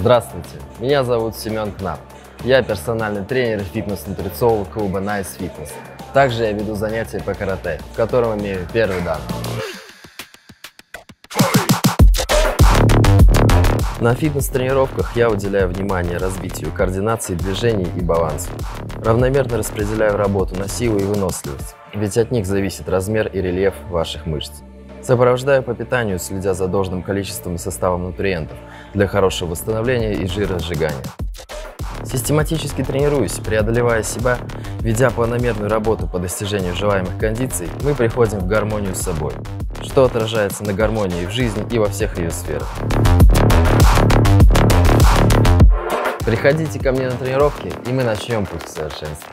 Здравствуйте, меня зовут Семен Кнап. Я персональный тренер фитнес-нутрициолог клуба Nice Fitness. Также я веду занятия по карате, в котором имею первый дан. На фитнес-тренировках я уделяю внимание развитию координации движений и балансу. Равномерно распределяю работу на силу и выносливость, ведь от них зависит размер и рельеф ваших мышц. Сопровождаю по питанию, следя за должным количеством и составом нутриентов для хорошего восстановления и жиросжигания. Систематически тренируюсь, преодолевая себя, ведя планомерную работу по достижению желаемых кондиций, мы приходим в гармонию с собой, что отражается на гармонии в жизни и во всех ее сферах. Приходите ко мне на тренировки, и мы начнем путь к совершенству.